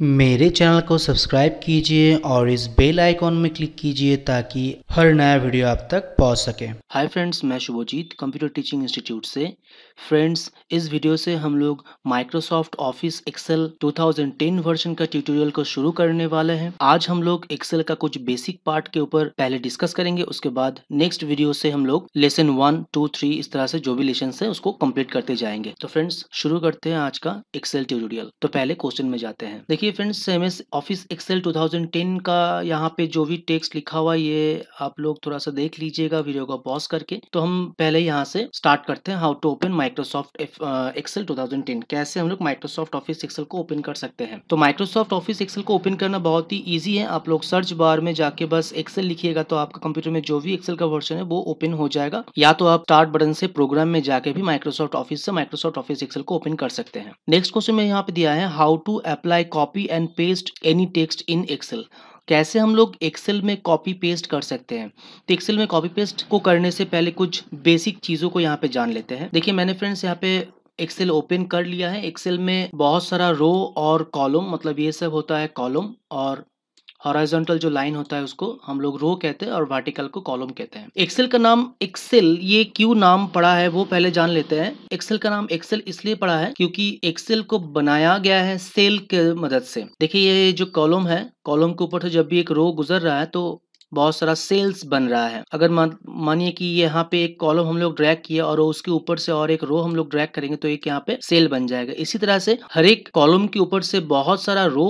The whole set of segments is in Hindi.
मेरे चैनल को सब्सक्राइब कीजिए और इस बेल आइकॉन में क्लिक कीजिए ताकि हर नया वीडियो आप तक पहुँच सके। हाय फ्रेंड्स मैं शुभजीत कंप्यूटर टीचिंग इंस्टीट्यूट से। फ्रेंड्स इस वीडियो से हम लोग माइक्रोसॉफ्ट ऑफ़िस एक्सेल 2010 वर्जन का ट्यूटोरियल को शुरू करने वाले हैं। आज हम लोग एक्सेल का कुछ बेसिक पार्ट के ऊपर पहले डिस्कस करेंगे, उसके बाद नेक्स्ट वीडियो से हम लोग लेसन वन टू थ्री इस तरह से जो भी लेसन है, उसको कंप्लीट करते जाएँगे। तो फ्रेंड्स शुरू करते हैं आज का एक्सेल ट्यूटोरियल तो पहले क्वेश्चन में जाते हैं। देखिए friends M S office Excel 2010 का यहाँ पे जो भी टेक्स्ट लिखा हुआ ये आप लोग थोड़ा सा देख लीजिएगा वीडियो को पॉज करके। तो हम पहले यहाँ से स्टार्ट करते हैं how to open Microsoft Excel 2010 कैसे हम लोग माइक्रोसॉफ्ट ऑफ़िस एक्सेल को ओपन कर सकते हैं? तो माइक्रोसॉफ्ट ऑफ़िस एक्सेल को ओपन करना बहुत ही ईजी है। आप लोग सर्च बार में जाके बस एक्सेल लिखिएगा तो आपका कंप्यूटर में जो भी एक्सेल का वर्जन है, वो ओपन हो जाएगा। या तो आप स्टार्ट बटन से प्रोग्राम में जाके भी माइक्रोसॉफ्ट ऑफ़िस से माइक्रोसॉफ्ट ऑफ़िस एक्सेल को ओपन कर सकते हैं। नेक्स्ट क्वेश्चन में यहाँ पे दिया है how to apply copy and paste any text in Excel कैसे हम लोग एक्सेल में कॉपी पेस्ट कर सकते हैं? तो एक्सेल में कॉपी पेस्ट को करने से पहले कुछ बेसिक चीज़ों को यहाँ पे जान लेते हैं। देखिए, मैंने फ्रेंड्स यहाँ पे एक्सेल ओपन कर लिया है। एक्सेल में बहुत सारा रो और कॉलम मतलब ये सब होता है कॉलम और हॉराइजॉन्टल जो लाइन होता है उसको हम लोग रो कहते हैं और वर्टिकल को कॉलम कहते हैं। एक्सेल का नाम एक्सेल ये क्यों नाम पड़ा है वो पहले जान लेते हैं। एक्सेल का नाम एक्सेल इसलिए पड़ा है क्योंकि एक्सेल को बनाया गया है सेल के मदद से। देखिए, ये जो कॉलम है कॉलम के ऊपर से जब भी एक रो गुजर रहा है तो बहुत सारा सेल्स बन रहा है। अगर मानिए कि यहाँ पे एक कॉलम हम लोग ड्रैग किया और उसके ऊपर से और एक रो हम लोग ड्रैग करेंगे तो एक यहाँ पे सेल बन जाएगा। इसी तरह से हर एक कॉलम के ऊपर से बहुत सारा रो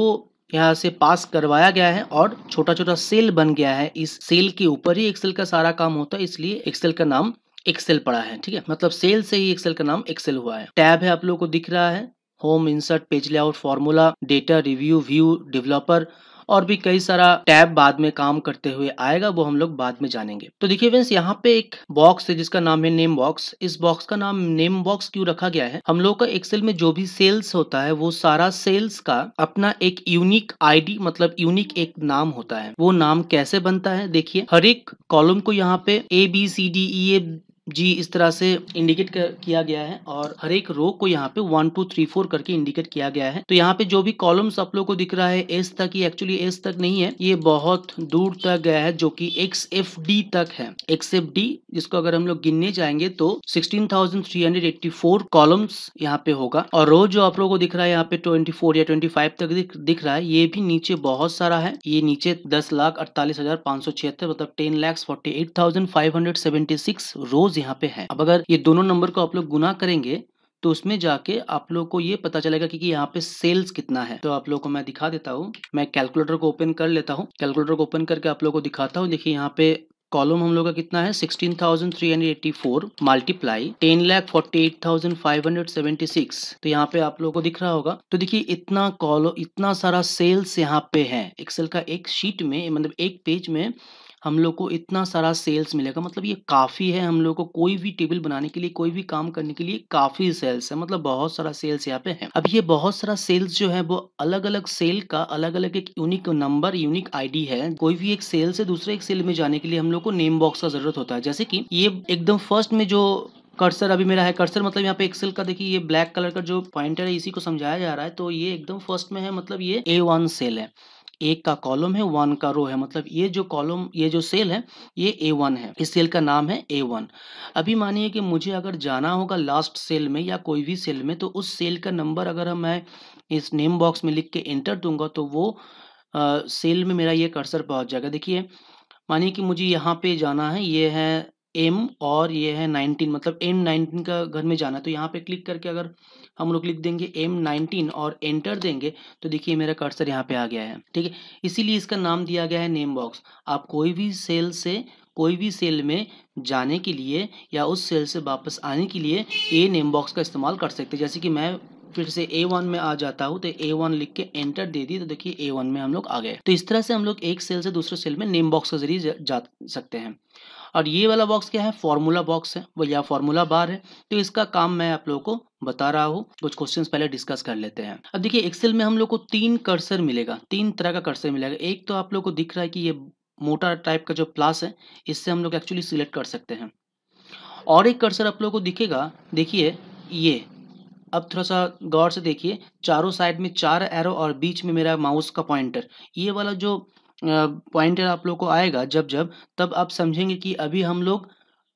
यहाँ से पास करवाया गया है और छोटा छोटा सेल बन गया है। इस सेल के ऊपर ही एक्सेल का सारा काम होता है, इसलिए एक्सेल का नाम एक्सेल पड़ा है, ठीक है? मतलब सेल से ही एक्सेल का नाम एक्सेल हुआ है। टैब है आप लोगों को दिख रहा है, home insert page layout formula, data review, view, developer और भी कई सारा टैब बाद में काम करते हुए आएगा, वो हम लोग बाद में जानेंगे। तो देखिए फ्रेंड्स यहाँ पे एक बॉक्स है, जिसका नाम है नेम बॉक्स इस बॉक्स का नाम नेम बॉक्स क्यों रखा गया है? हम लोग का एक्सेल में जो भी सेल्स होता है, वो सारा सेल्स का अपना एक यूनिक आईडी मतलब यूनिक एक नाम होता है। वो नाम कैसे बनता है? देखिए, हर एक कॉलम को यहाँ पे A B C D E जी इस तरह से इंडिकेट किया गया है और हर एक रो को यहाँ पे वन टू थ्री फोर करके इंडिकेट किया गया है। तो यहाँ पे जो भी कॉलम्स आप लोग को दिख रहा है एस तक ये एक्चुअली एस तक नहीं है ये बहुत दूर तक गया है जो कि एक्स एफ़ डी तक है। एक्स एफ़ डी जिसको अगर हम लोग गिनने जाएँगे तो sixteen thousand three hundred eighty four columns यहाँ पे होगा। और रो जो आप लोग को दिख रहा है यहाँ पे ट्वेंटी फोर या ट्वेंटी फाइव तक दिख, दिख रहा है ये भी नीचे बहुत सारा है। ये नीचे दस लाख अड़तालीस हज़ार पाँच सौ छिहत्तर मतलब ten lakhs forty eight thousand five hundred seventy six rows यहाँ पे है। अब अगर ये दोनों नंबर को आप लोग गुना करेंगे तो उसमें जाके आप लोग को ये पता चलेगा कि, कि यहाँ पे सेल्स कितना है। तो आप लोग को मैं दिखा देता हूँ। मैं कैलकुलेटर को ओपन कर लेता हूँ। कैलकुलेटर को ओपन करके आप लोग को दिखाता हूँ। देखिए यहाँ पे कॉलम हम लोग का कितना है? Sixteen thousand three hundred eighty four multiply ten lakh forty eight thousand five hundred seventy six तो यहाँ पे आप लोगों को दिख रहा होगा। तो देखिए इतना कॉलो इतना सारा सेल्स यहाँ पे है। एक्सेल का एक शीट में मतलब एक पेज में हम लोग को इतना सारा सेल्स मिलेगा। मतलब ये काफ़ी है हम लोग को कोई भी टेबल बनाने के लिए, कोई भी काम करने के लिए काफ़ी सेल्स है। मतलब बहुत सारा सेल्स यहाँ पे है। अब ये बहुत सारा सेल्स जो है, वो अलग अलग सेल का अलग अलग एक यूनिक नंबर यूनिक आईडी है। कोई भी एक सेल से दूसरे एक सेल में जाने के लिए हम लोग को नेम बॉक्स का ज़रूरत होता है। जैसे कि ये एकदम फ़र्स्ट में जो कर्सर अभी मेरा है कर्सर मतलब यहाँ पे एक्सेल का देखिए, ये ब्लैक कलर का जो पॉइंटर है, इसी को समझाया जा रहा है। तो ये एकदम फ़र्स्ट में है मतलब ये ए वन सेल है। एक का कॉलम है वन का रो है। मतलब ये जो कॉलम ये जो सेल है ये ए वन है। इस सेल का नाम है ए वन अभी मानिए कि मुझे अगर जाना होगा लास्ट सेल में या कोई भी सेल में तो उस सेल का नंबर अगर मैं इस नेम बॉक्स में लिख के एंटर दूँगा तो वो आ, सेल में मेरा ये कर्सर पहुँच जाएगा। देखिए मानिए कि मुझे यहाँ पे जाना है ये है एम और ये है नाइनटीन मतलब एम नाइनटीन का घर में जाना तो यहाँ पे क्लिक करके अगर हम लोग लिख देंगे एम नाइनटीन और एंटर देंगे तो देखिए मेरा कर्सर यहाँ पे आ गया है, ठीक है? इसीलिए इसका नाम दिया गया है नेम बॉक्स आप कोई भी सेल से, कोई भी सेल में जाने के लिए या उस सेल से वापस आने के लिए ए नेम बॉक्स का इस्तेमाल कर सकते जैसे कि मैं फिर से ए वन में आ जाता हूँ तो ए वन लिख के एंटर दे दी तो देखिए ए वन में हम लोग आ गए। तो इस तरह से हम लोग एक सेल से दूसरे सेल में नेम बॉक्स के ज़रिए जा सकते हैं। और ये वाला बॉक्स क्या है? फॉर्मूला बॉक्स है। या फॉर्मूला बार है तो इसका काम मैं आप लोगों को बता रहा हूँ। कुछ क्वेश्चन पहले डिस्कस कर लेते हैं। अब देखिए एक्सेल में हम लोग को तीन कर्सर मिलेगा। तीन तरह का कर्सर मिलेगा। एक तो आप लोग को दिख रहा है कि ये मोटा टाइप का जो प्लास है, इससे हम लोग एक्चुअली सिलेक्ट कर सकते हैं। और एक कर्सर आप लोग को दिखेगा, देखिए, ये। अब थोड़ा सा गौर से देखिए, चारों साइड में चार एरो और बीच में मेरा माउस का पॉइंटर ये वाला जो पॉइंटर आप लोग को आएगा जब जब, तब आप समझेंगे कि अभी हम लोग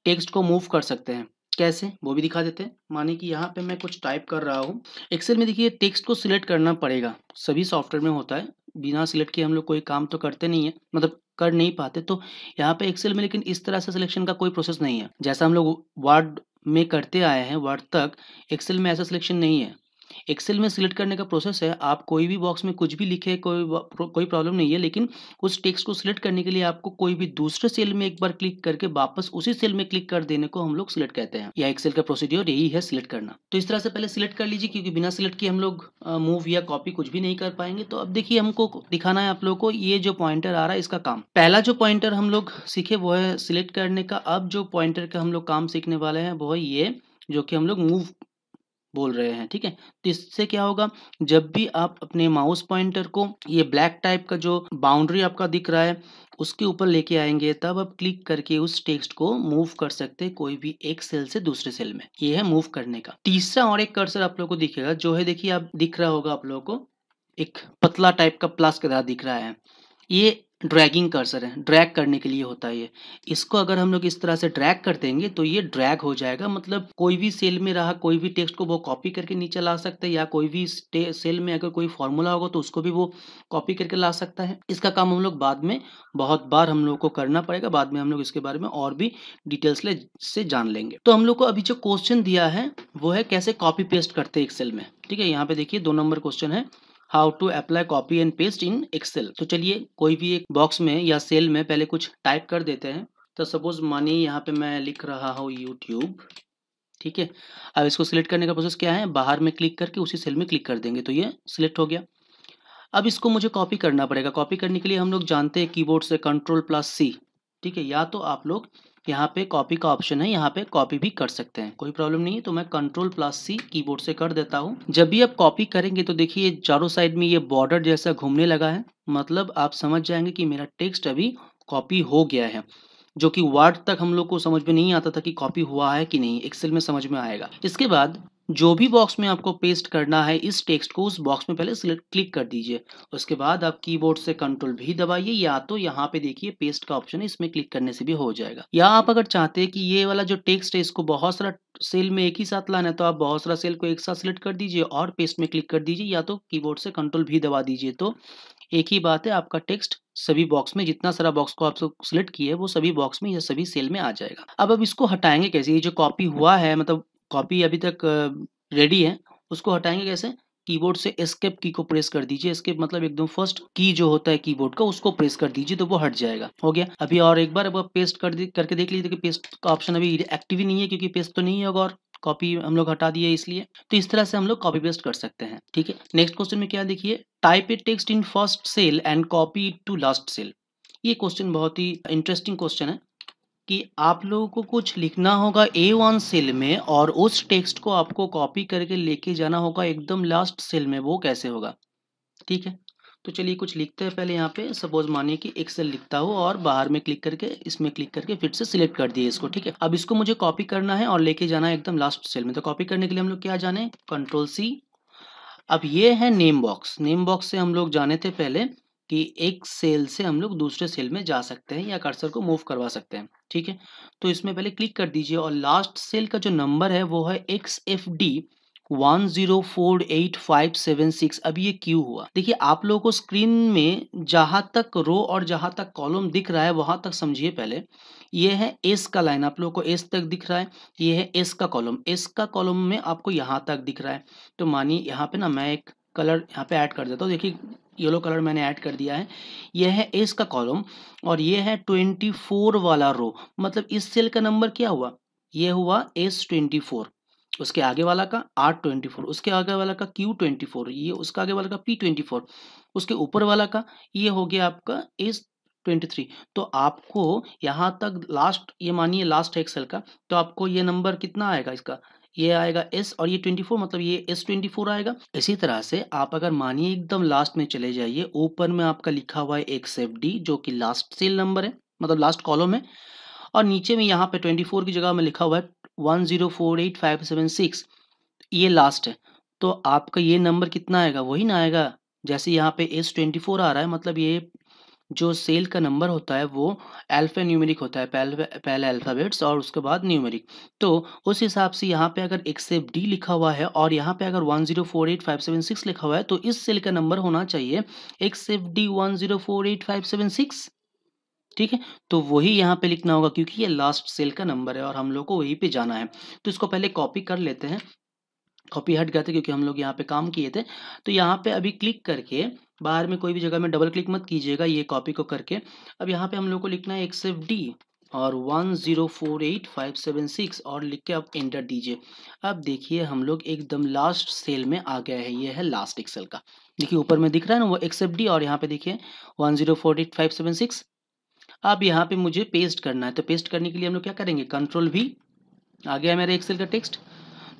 टेक्स्ट को मूव कर सकते हैं। कैसे? वो भी दिखा देते हैं। माने कि यहाँ पे मैं कुछ टाइप कर रहा हूँ। एक्सेल में देखिए टेक्स्ट को सिलेक्ट करना पड़ेगा। सभी सॉफ्टवेयर में होता है। बिना सिलेक्ट किए हम लोग कोई काम तो करते नहीं है। मतलब कर नहीं पाते। तो यहाँ पे एक्सेल में लेकिन इस तरह से सिलेक्शन का कोई प्रोसेस नहीं है। जैसा हम लोग वर्ड में करते आए हैं वर्ड तक, एक्सेल में ऐसा सिलेक्शन नहीं है। एक्सेल में सिलेक्ट करने का प्रोसेस है। आप कोई भी बॉक्स में कुछ भी लिखे, कोई कोई प्रॉब्लम नहीं है, लेकिन उस टेक्स्ट को सिलेक्ट करने के लिए आपको कोई भी दूसरे सेल में एक बार क्लिक करके वापस उसी सेल में क्लिक कर देने को हम लोग सिलेक्ट कहते हैं। या एक्सेल का प्रोसीड्योर यही है सिलेक्ट करना। तो इस तरह से पहले सिलेक्ट कर लीजिए, क्योंकि बिना सिलेक्ट किए हम लोग मूव या कॉपी कुछ भी नहीं कर पाएँगे। तो अब देखिए हमको दिखाना है आप लोग को, ये जो पॉइंटर आ रहा है इसका काम। पहला जो पॉइंटर हम लोग सीखे, वो है सिलेक्ट करने का। अब जो पॉइंटर का हम लोग काम सीखने वाले हैं, वो है ये, जो कि हम लोग मूव बोल रहे हैं, ठीक है? तो इससे क्या होगा, जब भी आप अपने माउस पॉइंटर को, ये ब्लैक टाइप का जो बाउंड्री आपका दिख रहा है, उसके ऊपर लेके आएँगे, तब आप क्लिक करके उस टेक्स्ट को मूव कर सकते हैं कोई भी एक सेल से दूसरे सेल में। ये है मूव करने का। तीसरा और एक कर्सर आप लोग को दिखेगा, जो है देखिए, आप, दिख रहा होगा आप लोगों को, एक पतला टाइप का प्लस के दिख रहा है। ये ड्रैगिंग कर्सर है, ड्रैग करने के लिए होता है ये। इसको अगर हम लोग इस तरह से ड्रैग कर देंगे तो ये ड्रैग हो जाएगा। मतलब कोई भी सेल में रहा, कोई भी टेक्स्ट को वो कॉपी करके नीचे ला सकते हैं, या कोई भी सेल में अगर कोई फॉर्मूला होगा तो उसको भी वो कॉपी करके ला सकता है। इसका काम हम लोग बाद में, बहुत बार हम लोग को करना पड़ेगा। बाद में हम लोग इसके बारे में और भी डिटेल्स से जान लेंगे। तो हम लोग को अभी जो क्वेश्चन दिया है, वो है कैसे कॉपी पेस्ट करते हैं एक्सेल में। ठीक है, यहाँ पे देखिए दो नंबर क्वेश्चन है। How to apply copy and paste in Excel. तो चलिए, कोई भी एक बॉक्स में या सेल में पहले कुछ टाइप कर देते हैं। तो सपोज़ मानिए यहाँ पे मैं लिख रहा हूँ यूट्यूब ठीक है? अब इसको सिलेक्ट करने का प्रोसेस क्या है? बाहर में क्लिक करके उसी सेल में क्लिक कर देंगे। तो ये सिलेक्ट हो गया। अब इसको मुझे कॉपी करना पड़ेगा। कॉपी करने के लिए हम लोग जानते हैं कीबोर्ड से कंट्रोल प्लस सी, ठीक है? या तो आप लोग यहाँ पे कॉपी का ऑप्शन है, यहाँ पे कॉपी भी कर सकते हैं। कोई प्रॉब्लम नहीं है तो मैं कंट्रोल प्लस सी कीबोर्ड से कर देता हूँ। जब भी आप कॉपी करेंगे तो देखिए चारों साइड में ये बॉर्डर जैसा घूमने लगा है। मतलब आप समझ जाएँगे कि मेरा टेक्स्ट अभी कॉपी हो गया है, जो कि वर्ड तक हम लोग को समझ में नहीं आता था कि कॉपी हुआ है कि नहीं। एक्सेल में समझ में आएगा। इसके बाद जो भी बॉक्स में आपको पेस्ट करना है, इस टेक्स्ट को उस बॉक्स में पहले सिलेक्ट क्लिक कर दीजिए। उसके बाद आप कीबोर्ड से कंट्रोल भी दबाइए, या तो यहाँ पे देखिए पेस्ट का ऑप्शन है, इसमें क्लिक करने से भी हो जाएगा। या आप अगर चाहते हैं कि ये वाला जो टेक्स्ट है, इसको बहुत सारा सेल में एक ही साथ लाना है तो आप बहुत सारा सेल को एक साथ सिलेक्ट कर दीजिए और पेस्ट में क्लिक कर दीजिए, या तो कीबोर्ड से कंट्रोल भी दबा दीजिए। तो एक ही बात है, आपका टेक्स्ट सभी बॉक्स में, जितना सारा बॉक्स को आप सिलेक्ट किए वो सभी बॉक्स में या सभी सेल में आ जाएगा। अब अब इसको हटाएँगे कैसे? ये जो कॉपी हुआ है मतलब कॉपी अभी तक रेडी है, उसको हटाएँगे कैसे? कीबोर्ड से एस्केप की को प्रेस कर दीजिए। एस्केप मतलब एकदम फ़र्स्ट की जो होता है कीबोर्ड का, उसको प्रेस कर दीजिए तो वो हट जाएगा। हो गया? अभी और एक बार अब पेस्ट कर दी, करके देख लीजिए कि पेस्ट का ऑप्शन अभी एक्टिव ही नहीं है, क्योंकि पेस्ट तो नहीं होगा और। कॉपी हम लोग हटा दिए इसलिए। तो इस तरह से हम लोग कॉपी पेस्ट कर सकते हैं, ठीक है? नेक्स्ट क्वेश्चन में क्या देखिए? Type a text in first cell and copy to last cell ये क्वेश्चन बहुत ही इंटरेस्टिंग क्वेश्चन है। कि आप लोगों को कुछ लिखना होगा ए वन सेल में और उस टेक्स्ट को आपको कॉपी करके लेके जाना होगा एकदम लास्ट सेल में, वो कैसे होगा? ठीक है? तो चलिए कुछ लिखते हैं पहले यहाँ पे। सपोज़ मानिए कि एक सेल लिखता हूँ और बाहर में क्लिक करके, इसमें क्लिक करके फिर से सिलेक्ट कर दिए इसको, ठीक है? अब इसको मुझे कॉपी करना है और लेके जाना है एकदम लास्ट सेल में। तो कॉपी करने के लिए हम लोग क्या जाने? कंट्रोल सी अब ये है नेम बॉक्स नेम बॉक्स से हम लोग जाने थे पहले कि एक सेल से हम लोग दूसरे सेल में जा सकते हैं या कर्सर को मूव करवा सकते हैं, ठीक है? तो इसमें पहले क्लिक कर दीजिए और लास्ट सेल का जो नंबर है वो है X F D one zero four eight five seven six. अब ये क्यू हुआ? देखिए, आप लोगों को स्क्रीन में जहाँ तक रो और जहाँ तक कॉलम दिख रहा है, वहाँ तक समझिए पहले। ये है एस का लाइन, आप लोगों को एस तक दिख रहा है, ये है एस का कॉलम। एस का कॉलम में आपको यहाँ तक दिख रहा है। तो मानिए, यहाँ पे ना मैं एक कलर यहाँ पे ऐड कर देता हूँ। देखिए येलो कलर मैंने ऐड कर दिया है। यह है एस का कॉलम और ये है ट्वेंटी फोर वाला रो मतलब इस सेल का नंबर क्या हुआ? ये हुआ एस ट्वेंटी फोर। उसके आगे वाला का आर ट्वेंटी फोर। उसके आगे वाला का क्यू ट्वेंटी फोर। ये उसका आगे वाला का पी ट्वेंटी फोर। उसके ऊपर वाला का ये हो गया आपका एस ट्वेंटी थ्री। तो आपको यहाँ तक लास्ट ये मानिए लास्ट एक्सेल का तो आपको ये नंबर कितना आएगा इसका? ये आएगा एस और ये ट्वेंटी फोर मतलब ये एस ट्वेंटी फोर आएगा। इसी तरह से आप अगर मानिए एकदम लास्ट में चले जाइए ऊपर में आपका लिखा हुआ है एक्स एफ़ डी जो कि लास्ट सेल नंबर है मतलब लास्ट कॉलम है, और नीचे में यहाँ पे ट्वेंटी फोर की जगह में लिखा हुआ है one zero four eight five seven six ये लास्ट है। तो आपका ये नंबर कितना आएगा? वही ना आएगा। जैसे यहाँ पे एस ट्वेंटी फोर आ रहा है मतलब ये जो सेल का नंबर होता है, वो अल्फ़ा न्यूमेरिक होता है, पहले पहले अल्फ़ाबेट्स और उसके बाद न्यूमेरिक तो उस हिसाब से यहाँ पे अगर एक्सेप डी लिखा हुआ है और यहाँ पे अगर one zero four eight five seven six लिखा हुआ है तो इस सेल का नंबर होना चाहिए X F D one zero four eight five seven six ठीक है? तो वही यहाँ पे लिखना होगा क्योंकि ये लास्ट सेल का नंबर है और हम लोग को वहीं पे जाना है। तो इसको पहले कॉपी कर लेते हैं। कॉपी हट गया था क्योंकि हम लोग यहाँ पे काम किए थे। तो यहाँ पे अभी क्लिक करके, बाहर में कोई भी जगह में डबल क्लिक मत कीजिएगा ये कॉपी को करके। अब यहाँ पे हम लोग को लिखना है एक्सेफ डी और one zero four eight five seven six और लिख के आप एंटर दीजिए। अब देखिए हम लोग एकदम लास्ट सेल में आ गया है। ये है लास्ट एक्सेल का। देखिए ऊपर में दिख रहा है ना वो एक्सेप्ट डी और यहाँ पे देखिए one zero four eight five seven six अब यहाँ पे मुझे पेस्ट करना है। तो पेस्ट करने के लिए हम लोग क्या करेंगे? कंट्रोल भी आ गया मेरा एक्सेल का टेक्स्ट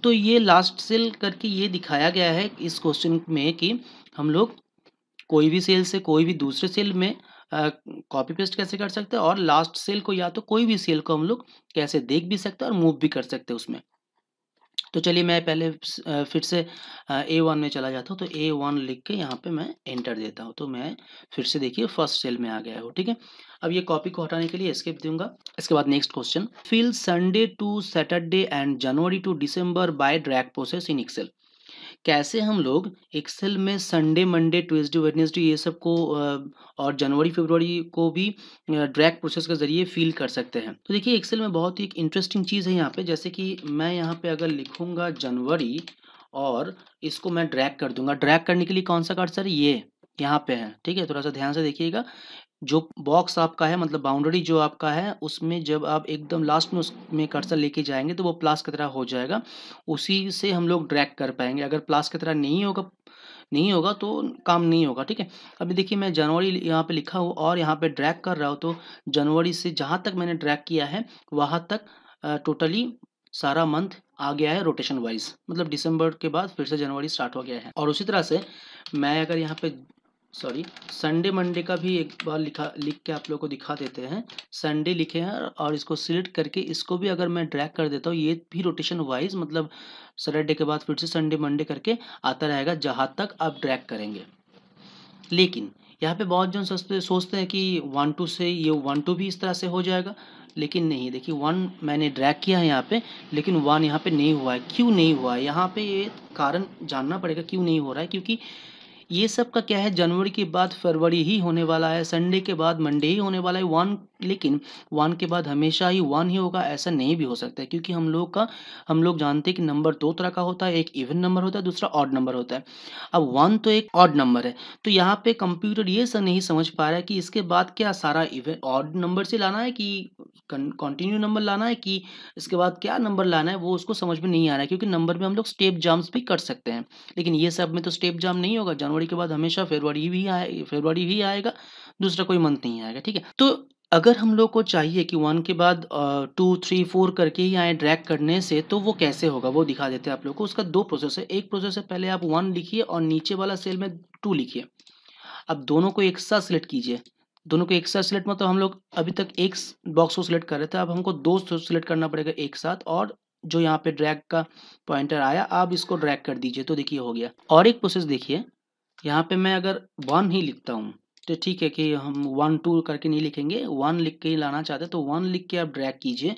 तो ये लास्ट सेल करके ये दिखाया गया है इस क्वेश्चन में कि हम लोग कोई भी सेल से कोई भी दूसरे सेल में कॉपी पेस्ट कैसे कर सकते हैं और लास्ट सेल को या तो कोई भी सेल को हम लोग कैसे देख भी सकते हैं और मूव भी कर सकते हैं उसमें। तो चलिए मैं पहले फिर से ए वन में चला जाता हूँ तो ए वन लिख के यहाँ पे मैं एंटर देता हूँ। तो मैं फिर से देखिए फ़र्स्ट सेल में आ गया हूँ, ठीक है? अब ये कॉपी को हटाने के लिए स्केप दूँगा। इसके बाद next question fill Sunday to Saturday and January to December by drag process in Excel कैसे हम लोग एक्सेल में संडे, मंडे, ट्यूसडे, वेडनेसडे ये सबको और जनवरी फरवरी को भी ड्रैग प्रोसेस के ज़रिए फील कर सकते हैं। तो देखिए, एक्सेल में बहुत ही एक इंटरेस्टिंग चीज़ है यहाँ पे, जैसे कि मैं यहाँ पे अगर लिखूँगा जनवरी और इसको मैं ड्रैग कर दूँगा। ड्रैग करने के लिए कौन सा कार्ड सर ये यहाँ पे है। ठीक है, थोड़ा सा ध्यान से देखिएगा। जो बॉक्स आपका है मतलब बाउंड्री जो आपका है, उसमें जब आप एकदम लास्ट में उसमें कर्सर लेके जाएँगे तो वो प्लास की तरह हो जाएगा। उसी से हम लोग ड्रैग कर पाएँगे। अगर प्लास की तरह नहीं होगा नहीं होगा तो काम नहीं होगा, ठीक है? अभी देखिए, मैं जनवरी यहाँ पे लिखा हूँ और यहाँ पे ड्रैग कर रहा हूँ तो जनवरी से जहाँ तक मैंने ड्रैग किया है, वहाँ तक टोटली सारा मंथ आ गया है रोटेशन वाइज मतलब दिसंबर के बाद फिर से जनवरी स्टार्ट हो गया है। और उसी तरह से मैं अगर यहाँ पे सॉरी संडे मंडे का भी एक बार लिखा, लिख के आप लोग को दिखा देते हैं। संडे लिखे हैं और इसको सिलेक्ट करके इसको भी अगर मैं ड्रैग कर देता हूँ, ये भी रोटेशन वाइज मतलब सैटरडे के बाद फिर से संडे मंडे करके आता रहेगा जहाँ तक आप ड्रैग करेंगे। लेकिन यहाँ पे बहुत जन सोचते सोचते हैं कि वन टू से ये वन टू भी इस तरह से हो जाएगा, लेकिन नहीं, देखिए वन मैंने ड्रैग किया है यहाँ पे, लेकिन वन यहाँ पे नहीं हुआ है। क्यों नहीं हुआ है? यहाँ पे ये कारण जानना पड़ेगा क्यों नहीं हो रहा है? क्योंकि ये सब का क्या है? जनवरी के बाद फरवरी ही होने वाला है, संडे के बाद मंडे ही होने वाला है, वन, लेकिन वन के बाद हमेशा ही वन ही होगा, ऐसा नहीं भी हो सकता है, क्योंकि हम लोग का, हम लोग जानते हैं कि नंबर दो तरह का होता है, एक इवन नंबर होता है, दूसरा ऑड नंबर होता है। अब वन तो एक ऑड नंबर है तो यहाँ पे कंप्यूटर ये सब नहीं समझ पा रहा है कि इसके बाद क्या सारा इवन, ऑड नंबर से लाना है कि कंटिन्यू नंबर लाना है कि इसके बाद क्या नंबर लाना है, वो उसको समझ में नहीं आ रहा है, क्योंकि नंबर में हम लोग स्टेप जाम्स भी कर सकते हैं। लेकिन ये सब में तो स्टेप जाम नहीं होगा, जनवरी के बाद हमेशा फरवरी भी आए, फरवरी ही आएगा, दूसरा कोई मंथ नहीं आएगा, ठीक है? तो अगर हम लोग को चाहिए कि वन के बाद टू थ्री फोर करके ही आए ड्रैग करने से तो वो कैसे होगा? वो दिखा देते हैं आप लोग को। उसका दो प्रोसेस है। एक प्रोसेस है, पहले आप वन लिखिए और नीचे वाला सेल में टू लिखिए। अब दोनों को एक साथ सिलेक्ट कीजिए। दोनों को एक साथ सिलेक्ट मतलब हम लोग अभी तक एक बॉक्स को सिलेक्ट कर रहे थे, अब हमको दो सिलेक्ट करना पड़ेगा एक साथ और जो यहाँ पे ड्रैग का पॉइंटर आया, आप इसको ड्रैग कर दीजिए तो देखिए हो गया। और एक प्रोसेस देखिए। यहाँ पे मैं अगर वन ही लिखता हूँ तो ठीक है कि हम वन टू करके नहीं लिखेंगे। वन लिख के ही लाना चाहते तो वन लिख के आप ड्रैग कीजिए।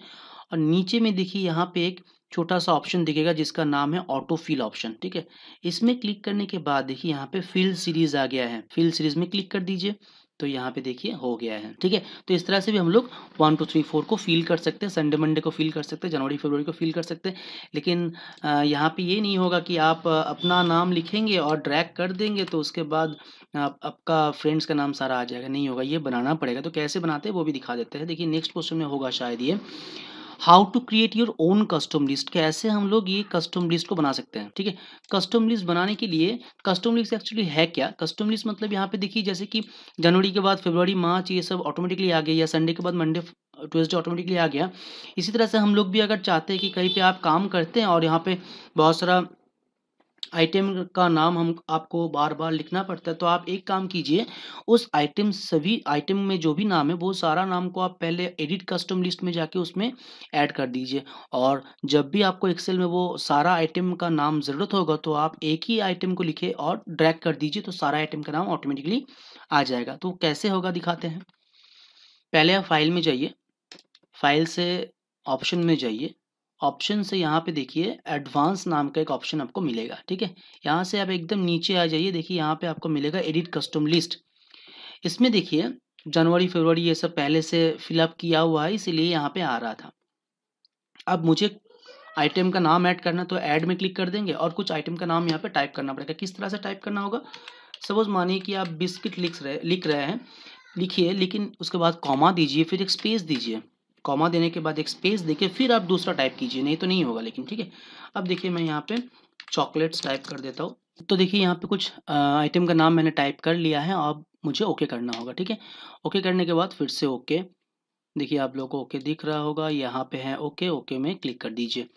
और नीचे में देखिए, यहाँ पे एक छोटा सा ऑप्शन दिखेगा, जिसका नाम है ऑटो फिल ऑप्शन ठीक है? इसमें क्लिक करने के बाद देखिए, यहाँ पे फिल सीरीज़ आ गया है। फिल सीरीज़ में क्लिक कर दीजिए। तो यहाँ पे देखिए हो गया है ठीक है? तो इस तरह से भी हम लोग वन टू थ्री फोर को फील कर सकते हैं संडे मंडे को फील कर सकते हैं जनवरी फरवरी को फील कर सकते हैं लेकिन यहाँ पे ये नहीं होगा कि आप अपना नाम लिखेंगे और ड्रैग कर देंगे तो उसके बाद आप, आपका फ्रेंड्स का नाम सारा आ जाएगा नहीं होगा ये बनाना पड़ेगा। तो कैसे बनाते हैं वो भी दिखा देते हैं। देखिए नेक्स्ट क्वेश्चन में होगा शायद ये। How to create your own custom list, कैसे हम लोग ये कस्टम लिस्ट को बना सकते हैं, ठीक है? कस्टम लिस्ट बनाने के लिए, कस्टम लिस्ट एक्चुअली है क्या? कस्टम लिस्ट मतलब यहाँ पे देखिए, जैसे कि जनवरी के बाद फरवरी, मार्च ये सब ऑटोमेटिकली आ गया, या संडे के बाद मंडे ट्यूजडे ऑटोमेटिकली आ गया। इसी तरह से हम लोग भी अगर चाहते हैं कि कहीं पे आप काम करते हैं और यहाँ पे बहुत सारा आइटम का नाम हम आपको बार बार लिखना पड़ता है तो आप एक काम कीजिए, उस आइटम सभी आइटम में जो भी नाम है, वो सारा नाम को आप पहले एडिट कस्टम लिस्ट में जाके उसमें ऐड कर दीजिए। और जब भी आपको एक्सेल में वो सारा आइटम का नाम ज़रूरत होगा तो आप एक ही आइटम को लिखे और ड्रैग कर दीजिए तो सारा आइटम का नाम ऑटोमेटिकली आ जाएगा। तो कैसे होगा, दिखाते हैं। पहले आप फ़ाइल में जाइए फ़ाइल से ऑप्शन में जाइए। ऑप्शन से यहाँ पे देखिए एडवांस नाम का एक ऑप्शन आपको मिलेगा, ठीक है? यहाँ से आप एकदम नीचे आ जाइए, देखिए यहाँ पे आपको मिलेगा एडिट कस्टम लिस्ट इसमें देखिए, जनवरी, फरवरी ये सब पहले से फिलअप किया हुआ है, इसीलिए यहाँ पे आ रहा था। अब मुझे आइटम का नाम ऐड करना तो ऐड में क्लिक कर देंगे और कुछ आइटम का नाम यहाँ पे टाइप करना पड़ेगा। किस तरह से टाइप करना होगा? सपोज़ मानिए कि आप बिस्किट लिख रहे लिख रहे हैं, लिखिए, लेकिन उसके बाद कॉमा दीजिए, फिर एक स्पेस दीजिए। कॉमा देने के बाद एक स्पेस देके फिर आप दूसरा टाइप कीजिए। नहीं तो नहीं होगा लेकिन, ठीक है? अब देखिए, मैं यहाँ पे चॉकलेट्स टाइप कर देता हूँ। तो देखिए, यहाँ पे कुछ आइटम का नाम मैंने टाइप कर लिया है। अब मुझे ओके करना होगा, ठीक है? ओके करने के बाद फिर से ओके देखिए, आप लोगों को ओके दिख रहा होगा। यहाँ पे है ओके ओके में क्लिक कर दीजिए।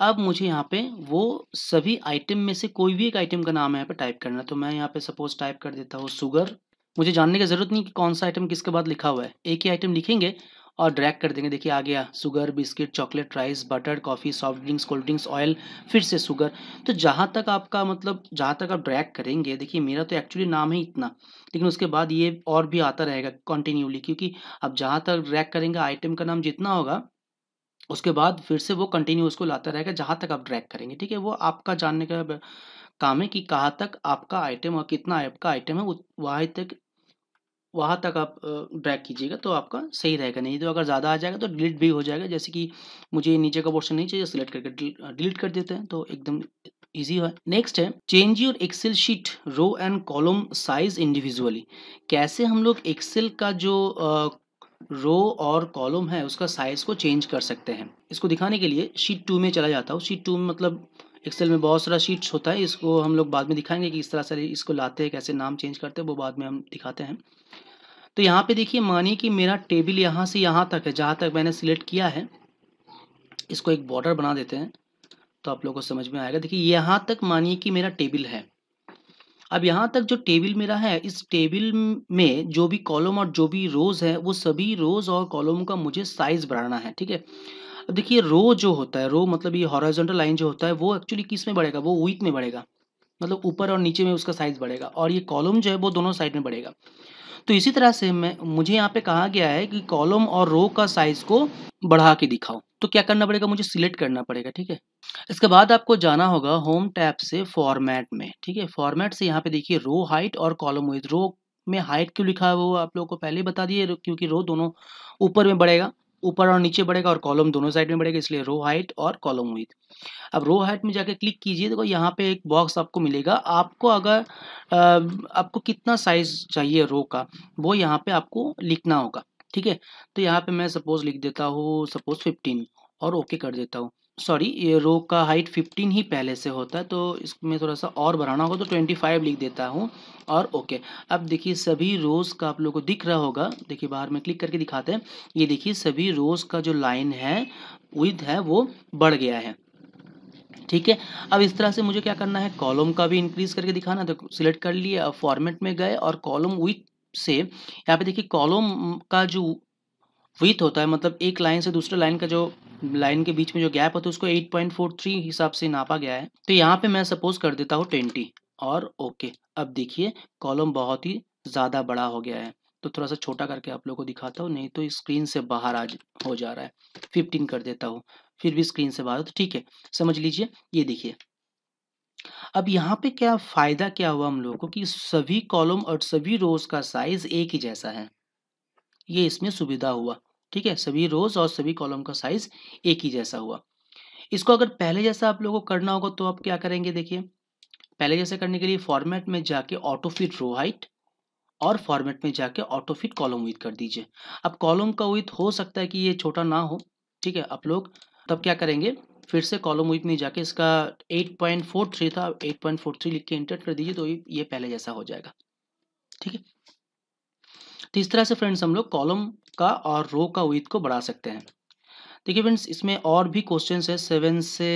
अब मुझे यहाँ पे वो सभी आइटम में से कोई भी एक आइटम का नाम यहाँ पे टाइप करना तो मैं यहाँ पे सपोज़ टाइप कर देता हूँ सुगर मुझे जानने की ज़रूरत नहीं कि कौन सा आइटम किसके बाद लिखा हुआ है। एक ही आइटम लिखेंगे और ड्रैग कर देंगे। देखिए, आ गया sugar biscuit chocolate rice butter coffee soft drinks cold drinks oil फिर से शुगर तो जहाँ तक आपका मतलब जहाँ तक आप ड्रैग करेंगे, देखिए, मेरा तो एक्चुअली नाम है इतना, लेकिन उसके बाद ये और भी आता रहेगा कंटिन्यूली क्योंकि अब जहाँ तक ड्रैग करेंगे आइटम का नाम जितना होगा, उसके बाद फिर से वो कंटिन्यू उसको लाता रहेगा जहाँ तक आप ड्रैग करेंगे। ठीक है, वो आपका जानने का काम है कि कहाँ तक आपका आइटम और कितना आपका आइटम है वहाँ तक वहाँ तक आप ड्रैग कीजिएगा तो आपका सही रहेगा। नहीं तो अगर ज़्यादा आ जाएगा तो डिलीट भी हो जाएगा। जैसे कि मुझे नीचे का पोर्शन नहीं चाहिए सिलेक्ट करके डिलीट कर देते हैं तो एकदम इजी है। नेक्स्ट है change your Excel sheet row and column size individually कैसे हम लोग एक्सेल का जो रो और कॉलम है, उसका साइज़ को चेंज कर सकते हैं? इसको दिखाने के लिए शीट टू में चला जाता हूँ। शीट टू मतलब एक्सेल में बहुत सारा शीट्स होता है। इसको हम लोग बाद में दिखाएँगे कि इस तरह से इसको लाते हैं, कैसे नाम चेंज करते हैं, वो बाद में हम दिखाते हैं। तो यहाँ पे देखिए मानिए कि मेरा टेबल यहाँ से यहाँ तक है, जहाँ तक मैंने सिलेक्ट किया है। इसको एक बॉर्डर बना देते हैं तो आप लोगों को समझ में आएगा। देखिए, यहाँ तक मानिए कि मेरा टेबल है। अब यहाँ तक जो टेबल मेरा है, इस टेबल में जो भी कॉलम और जो भी रोज़ है, वो सभी रोज़ और कॉलम का मुझे साइज़ बढ़ाना है, ठीक है? अब देखिए, रो जो होता है, रो मतलब ये हॉरिजॉन्टल लाइन जो होता है, वो एक्चुअली किसमें बढ़ेगा? वो वीक में बढ़ेगा। मतलब ऊपर और नीचे में उसका साइज़ बढ़ेगा और ये कॉलम जो है, वो दोनों साइड में बढ़ेगा। तो इसी तरह से मैं, मुझे यहाँ पे कहा गया है कि कॉलम और रो का साइज़ को बढ़ा के दिखाओ। तो क्या करना पड़ेगा? मुझे सिलेक्ट करना पड़ेगा, ठीक है? इसके बाद आपको जाना होगा होम टैप से फॉर्मेट में, ठीक है? फॉर्मेट से यहाँ पे देखिए रो हाइट और कॉलम विथ रो में हाइट क्यों लिखा है वो आप लोगों को पहले बता दिए, क्योंकि रो दोनों ऊपर में बढ़ेगा। ऊपर और नीचे बढ़ेगा और कॉलम दोनों साइड में बढ़ेगा, इसलिए रो हाइट और कॉलम विथ अब रो हाइट में जाके क्लिक कीजिए, देखो यहाँ पे एक बॉक्स आपको मिलेगा। आपको अगर आपको कितना साइज़ चाहिए रो का, वो यहाँ पे आपको लिखना होगा, ठीक है? तो यहाँ पे मैं सपोज़ लिख देता हूँ सपोज़ फिफ्टीन और ओके कर देता हूँ। सॉरी, ये रो का हाइट 15 ही पहले से होता है तो इसमें थोड़ा सा और बढ़ाना होगा तो 25 लिख देता हूँ, और ओके। अब देखिए, सभी रोज़ का आप लोगों को दिख रहा होगा, देखिए बाहर में क्लिक करके दिखाते हैं, ये देखिए सभी रोज़ का जो लाइन है विथ है, वो बढ़ गया है। ठीक है, अब इस तरह से मुझे क्या करना है कॉलम का भी इंक्रीज करके दिखाना तो सिलेक्ट कर लिए, अब फॉर्मेट में गए, और कॉलम विथ से, यहाँ पे देखिए कॉलम का जो विथ होता है मतलब एक लाइन से दूसरे लाइन का जो लाइन के बीच में जो गैप होता है उसको 8.43 हिसाब से नापा गया है। तो यहाँ पे मैं सपोज़ कर देता हूँ 20 और ओके। अब देखिए, कॉलम बहुत ही ज़्यादा बड़ा हो गया है। तो थोड़ा सा छोटा करके आप लोग को दिखाता हूँ, नहीं तो स्क्रीन से बाहर आ हो जा रहा है। फिफ्टीन कर देता हूँ, फिर भी स्क्रीन से बाहर। तो ठीक है, समझ लीजिए, ये देखिए। अब यहाँ पे क्या फ़ायदा क्या हुआ हम लोगों को कि सभी कॉलम और सभी रोज का साइज़ एक ही जैसा है? ये इसमें सुविधा हुआ। ठीक है? सभी रोज और सभी कॉलम का साइज़ एक ही जैसा हुआ। इसको अगर पहले जैसा आप लोगों को करना होगा तो आप क्या करेंगे देखिए? पहले जैसे करने के लिए फॉर्मेट में जाके ऑटो फिट रो हाइट और फॉर्मेट में जाके ऑटो फिट कॉलम विथ कर दीजिए। अब कॉलम का विथ हो सकता है कि ये छोटा ना हो, ठीक है? आप लोग तब क्या करेंगे? फिर से कॉलम विथ में जाके इसका 8.43 था 8.43 लिख के इंटर कर दीजिए तो ये पहले जैसा हो जाएगा। ठीक है? तो इस तरह से फ्रेंड्स हम लोग कॉलम का और रो का विथ को बढ़ा सकते हैं। देखिए फ्रेंड्स इसमें और भी क्वेश्चन है। सेवन से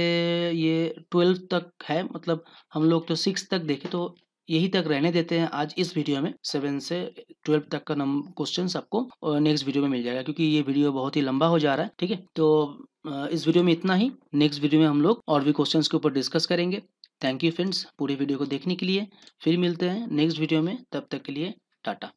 ये ट्वेल्व तक है मतलब हम लोग तो सिक्स तक देखें तो यही तक रहने देते हैं आज इस वीडियो में। सेवन से ट्वेल्व तक का क्वेश्चन आपको नेक्स्ट वीडियो में मिल जाएगा, क्योंकि ये वीडियो बहुत ही लंबा हो जा रहा है, ठीक है? तो इस वीडियो में इतना ही। नेक्स्ट वीडियो में हम लोग और भी क्वेश्चंस के ऊपर डिस्कस करेंगे। थैंक यू फ्रेंड्स पूरी वीडियो को देखने के लिए। फिर मिलते हैं नेक्स्ट वीडियो में। तब तक के लिए, टाटा।